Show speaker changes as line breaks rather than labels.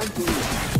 Ai, Deus.